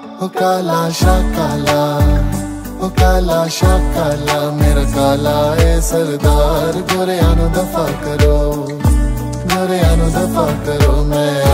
ਉਹ ਕਾਲਾ ਸ਼ਾਕਾਲਾ ਉਹ ਕਾਲਾ ਸ਼ਾਕਾਲਾ, ਮੇਰਾ ਕਾਲਾ ਏ ਸਰਦਾਰ, ਗੋਰਿਆਂ ਨੂੰ ਦਫਾ ਕਰੋ, ਗੋਰਿਆਂ ਨੂੰ ਦਫਾ ਕਰੋ, ਮੈਂ